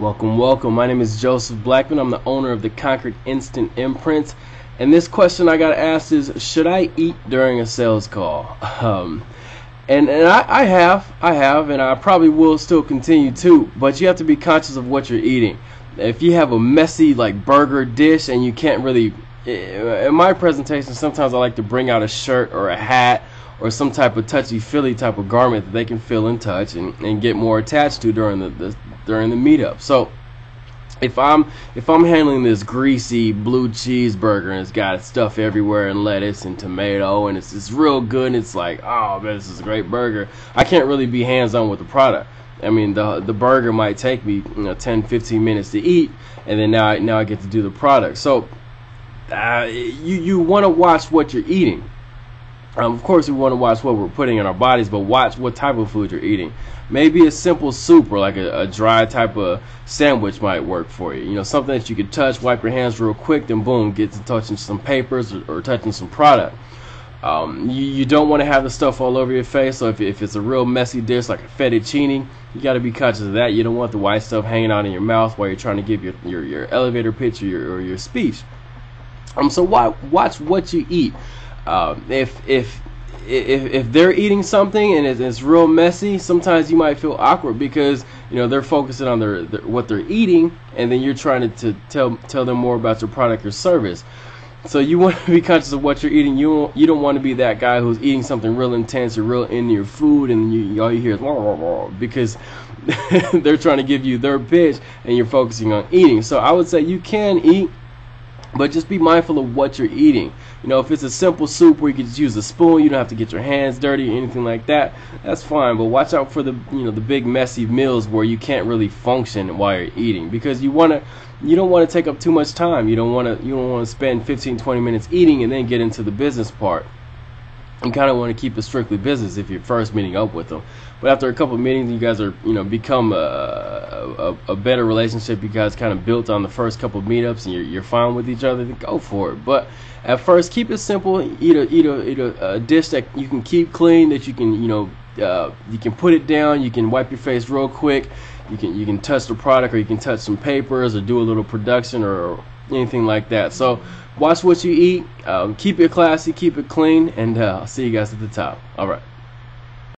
Welcome, welcome. My name is Joseph Blackman. I'm the owner of the Concord Instant Imprints. And this question I got asked is Should I eat during a sales call? Um, and and I, I have, I have, and I probably will still continue to, but you have to be conscious of what you're eating. If you have a messy, like, burger dish and you can't really. In my presentation, sometimes I like to bring out a shirt or a hat or some type of touchy feely type of garment that they can feel and touch and, and get more attached to during the, the during the meetup. So if I'm if I'm handling this greasy blue cheeseburger and it's got stuff everywhere and lettuce and tomato and it's it's real good and it's like oh man this is a great burger I can't really be hands on with the product. I mean the the burger might take me you know 10 15 minutes to eat and then now I, now I get to do the product. So uh, you you want to watch what you're eating um, of course, we want to watch what we're putting in our bodies, but watch what type of food you're eating. Maybe a simple soup or like a, a, dry type of sandwich might work for you. You know, something that you can touch, wipe your hands real quick, then boom, get to touching some papers or, or touching some product. Um, you, you, don't want to have the stuff all over your face, so if, if it's a real messy dish like a fettuccine, you got to be conscious of that. You don't want the white stuff hanging out in your mouth while you're trying to give your, your, your elevator pitch or your, or your speech. Um, so why, watch what you eat. Um, if if if, if they're eating something and it's, it's, real messy, sometimes you might feel awkward because you know they're focusing on their, their what they're eating, and then you're trying to, to, tell tell them more about your product or service. So you want to be conscious of what you're eating. You don't, you don't want to be that guy who's eating something real intense or real into your food, and you, all you hear is wah, wah, wah, because they're trying to give you their pitch, and you're focusing on eating. So I would say you can eat but just be mindful of what you're eating. You know, if it's a simple soup where you can just use a spoon, you don't have to get your hands dirty or anything like that. That's fine. But watch out for the you know the big messy meals where you can't really function while you're eating because you want to you don't want to take up too much time. You don't want to you don't want to spend 15 20 minutes eating and then get into the business part you kind of want to keep it strictly business if you're first meeting up with them. But after a couple meetings, you guys are, you know, become a, a, a, better relationship. You guys kind of built on the first couple meetups, and you're, you're fine with each other. Then go for it. But at first, keep it simple. Eat a eat a eat a, a dish that you can keep clean, that you can, you know, uh, you can put it down. You can wipe your face real quick. You can you can touch the product, or you can touch some papers, or do a little production, or anything like that. So watch what you eat. Um, keep it classy, keep it clean, and uh, I'll see you guys at the top. All right.